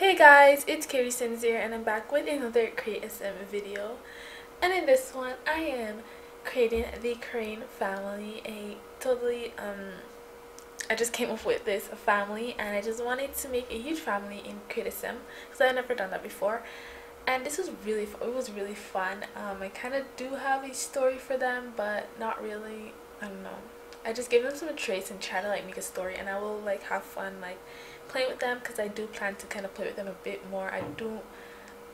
Hey guys, it's Katie Sims here and I'm back with another Create a Sim video. And in this one, I am creating the Crain family, a totally, um, I just came up with this family and I just wanted to make a huge family in Create a Sim because I've never done that before. And this was really, it was really fun. Um, I kind of do have a story for them, but not really, I don't know. I just gave them some traits and try to like make a story and I will like have fun like playing with them because I do plan to kind of play with them a bit more. I do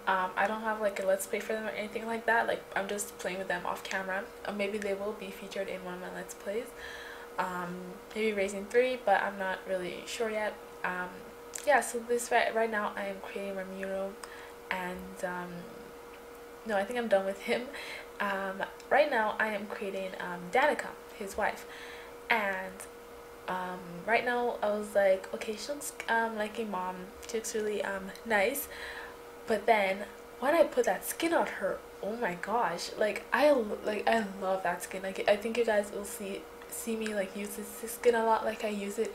um, I don't have like a let's play for them or anything like that. Like I'm just playing with them off camera. Or maybe they will be featured in one of my let's plays. Um, maybe Raising 3 but I'm not really sure yet. Um, yeah so this right, right now I am creating Ramiro and um, no I think I'm done with him. Um, right now I am creating um, Danica, his wife and um, right now I was like okay she looks um, like a mom. She looks really um, nice. But then when I put that skin on her oh my gosh like I like I love that skin. Like I think you guys will see see me like use this skin a lot. Like I use it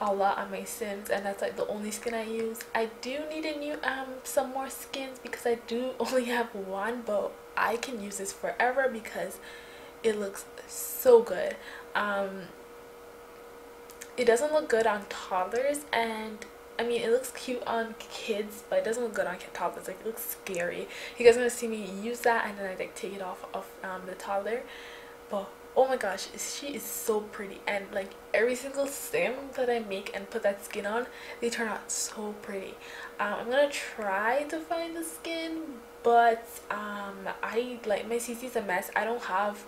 a lot on my sims and that's like the only skin I use. I do need a new um some more skins because I do only have one but I can use this forever because it looks so good. Um it doesn't look good on toddlers and I mean it looks cute on kids but it doesn't look good on toddlers. Like it looks scary. You guys are gonna see me use that and then I like take it off of um, the toddler. But oh my gosh she is so pretty. And like every single sim that I make and put that skin on they turn out so pretty. Um, I'm gonna try to find the skin but um, I like my CC is a mess. I don't have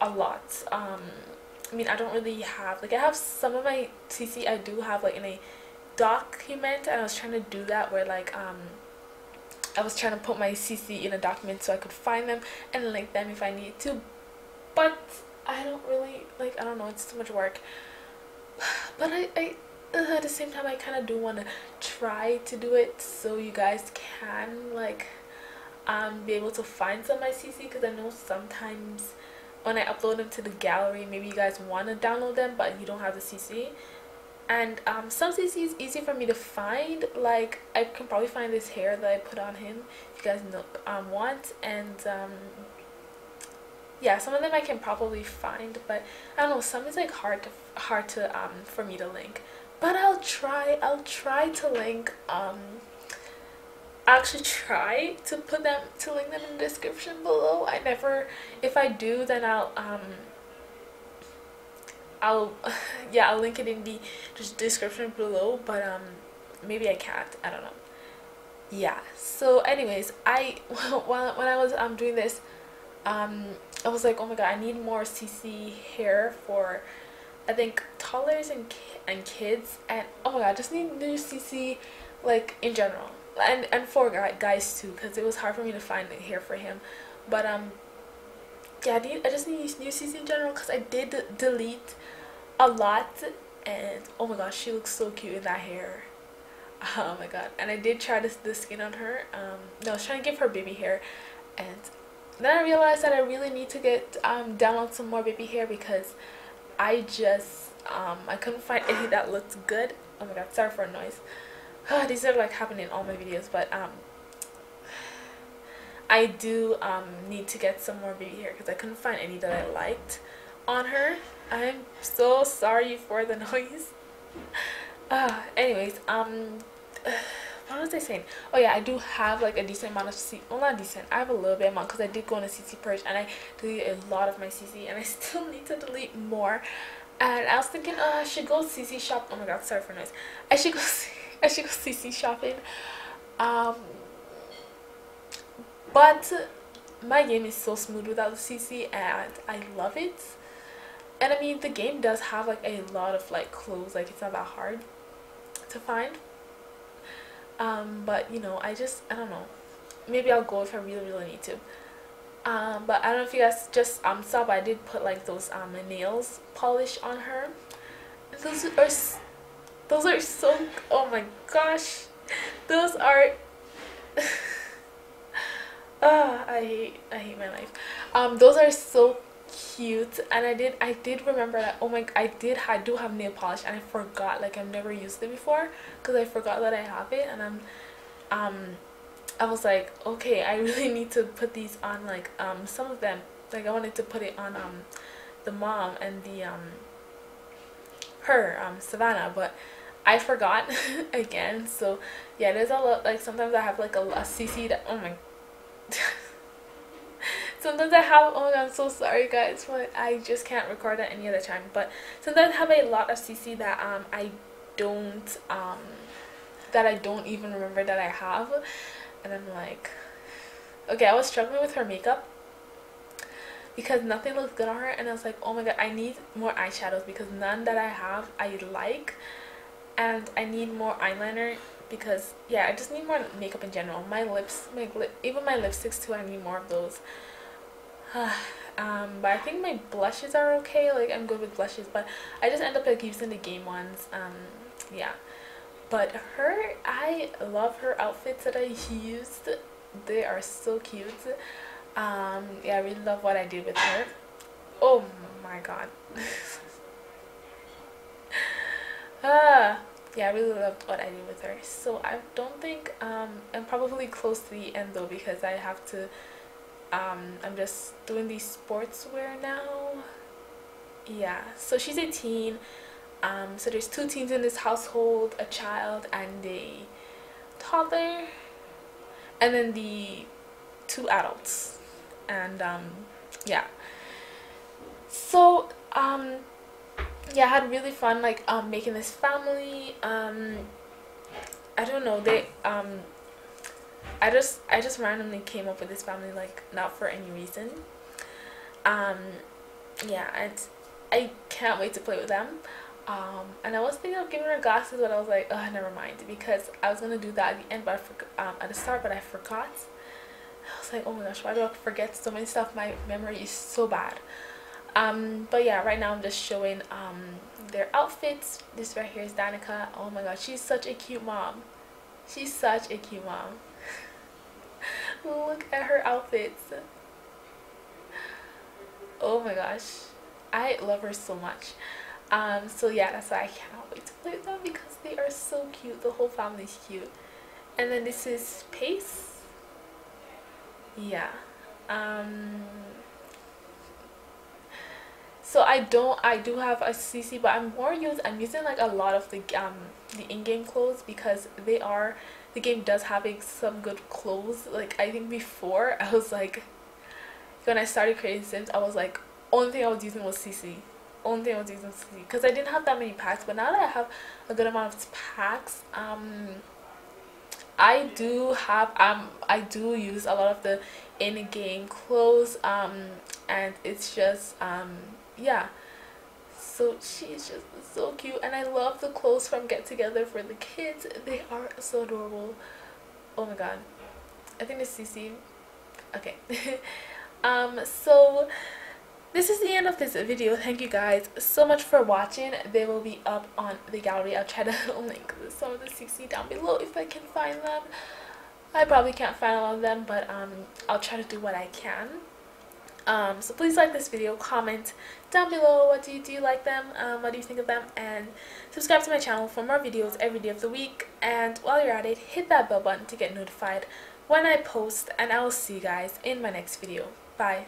a lot. Um, I mean I don't really have like I have some of my CC I do have like in a document and I was trying to do that where like um I was trying to put my CC in a document so I could find them and link them if I need to but I don't really like I don't know it's too much work. But I, I uh, at the same time I kind of do want to try to do it so you guys can like um be able to find some of my CC because I know sometimes when I upload them to the gallery maybe you guys want to download them but you don't have the CC and um, some CC is easy for me to find. Like I can probably find this hair that I put on him if you guys know, um, want. And um, yeah some of them I can probably find but I don't know some is like hard to hard to um for me to link. But I'll try I'll try to link um actually try to put them to link them in the description below. I never if I do then I'll um I'll yeah I'll link it in the description below but um maybe I can't. I don't know. Yeah. So anyways I while when I was um doing this um I was like oh my god I need more CC hair for I think toddlers and and kids. And oh my god I just need new CC like in general and and for guys too because it was hard for me to find here for him. But um yeah I, need, I just need new CC in general? Because I did delete a lot and oh my gosh she looks so cute in that hair. Oh my god. And I did try this the skin on her um no I was trying to give her baby hair and then I realized that I really need to get um down on some more baby hair because I just um I couldn't find any that looked good. Oh my god sorry for a noise these are like happening in all my videos but um I do um need to get some more baby hair because I couldn't find any that I liked on her I'm so sorry for the noise uh anyways um what was I saying? Oh yeah, I do have like a decent amount of CC. Well, not decent. I have a little bit amount because I did go on a CC purge and I deleted a lot of my CC and I still need to delete more. And I was thinking, oh, I should go CC shop. Oh my god, sorry for noise. I should go. I should go CC shopping. Um, but my game is so smooth without the CC and I love it. And I mean the game does have like a lot of like clothes, like it's not that hard to find. Um, but you know, I just I don't know. Maybe I'll go if I really really need to. Um, but I don't know if you guys just um saw, but I did put like those um nails polish on her. Those are those are so oh my gosh. Those are ah I hate I hate my life. Um those are so cute. And I did I did remember that oh my I did I do have nail polish and I forgot like I've never used it before because I forgot that I have it. And I'm um I was like okay I really need to put these on like um some of them. Like I wanted to put it on um the mom and the um her um Savannah but I forgot again so yeah there's a lot like sometimes I have like a, a CC that oh my sometimes I have oh my god I'm so sorry guys but I just can't record at any other time but sometimes I have a lot of CC that um I don't um that I don't even remember that I have and I'm like okay I was struggling with her makeup because nothing looks good on her and I was like oh my god I need more eyeshadows because none that I have I like and I need more eyeliner because yeah I just need more makeup in general. My lips my lip even my lipsticks too I need more of those. Um but I think my blushes are okay like I'm good with blushes but I just end up like using the game ones um yeah. But her I love her outfits that I used. They are so cute um yeah I really love what I did with her. Oh my god. Ah yeah I really loved what I did with her. So I don't think um I'm probably close to the end though because I have to um I'm just doing these sportswear now. Yeah so she's 18 um so there's two teens in this household a child and a toddler. And then the two adults and um yeah. So um yeah i had really fun like um making this family um i don't know they um i just i just randomly came up with this family like not for any reason. Um yeah and i can't wait to play with them. Um and i was thinking of giving her glasses but i was like oh never mind because i was gonna do that at the end but I um at the start but i forgot I was like, oh my gosh, why do I forget so many stuff? My memory is so bad. Um, but yeah, right now I'm just showing um, their outfits. This right here is Danica. Oh my gosh, she's such a cute mom. She's such a cute mom. Look at her outfits. Oh my gosh. I love her so much. Um, so yeah, that's why I cannot wait to play with them because they are so cute. The whole family is cute. And then this is Pace yeah. Um so i don't i do have a cc but i'm more used i'm using like a lot of the um the in-game clothes because they are the game does have a, some good clothes. Like i think before i was like when i started creating sims i was like only thing i was using was cc only thing i was using cc because i didn't have that many packs but now that i have a good amount of packs um I do have um I do use a lot of the in-game clothes um and it's just um yeah. So she's just so cute and I love the clothes from Get Together for the kids. They are so adorable. Oh my god. I think it's CC okay. Um so this is the end of this video. Thank you guys so much for watching. They will be up on the gallery. I'll try to link some of the cc down below if i can find them. I probably can't find all of them but um i'll try to do what i can. Um so please like this video comment down below what do you do you like them um what do you think of them and subscribe to my channel for more videos every day of the week. And while you're at it hit that bell button to get notified when i post and i will see you guys in my next video. Bye